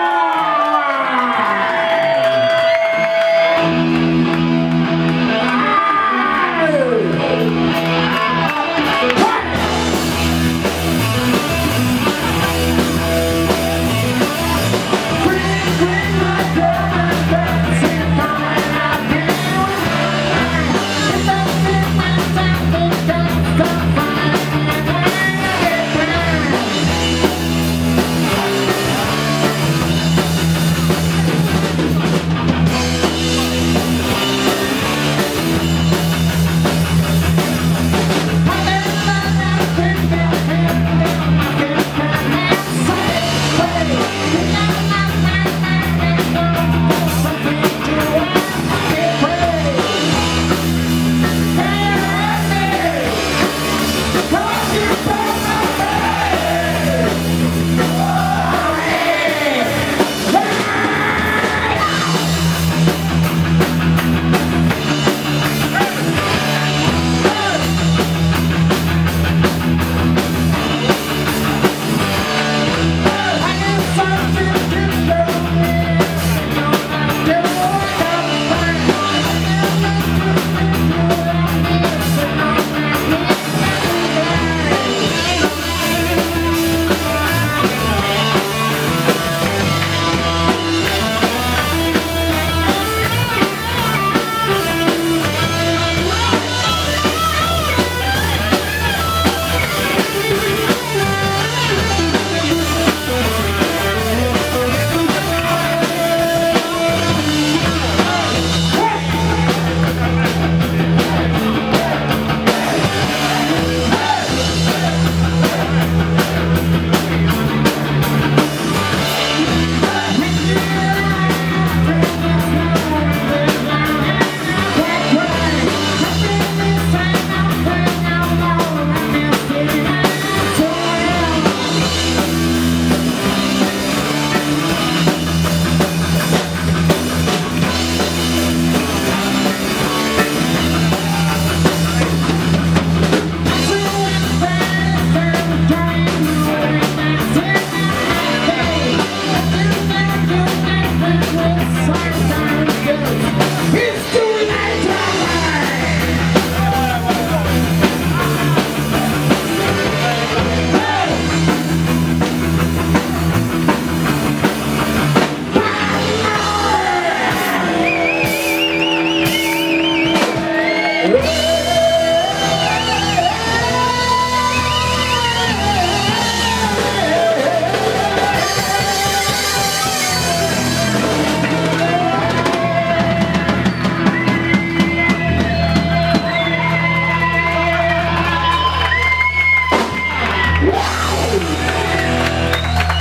Bye.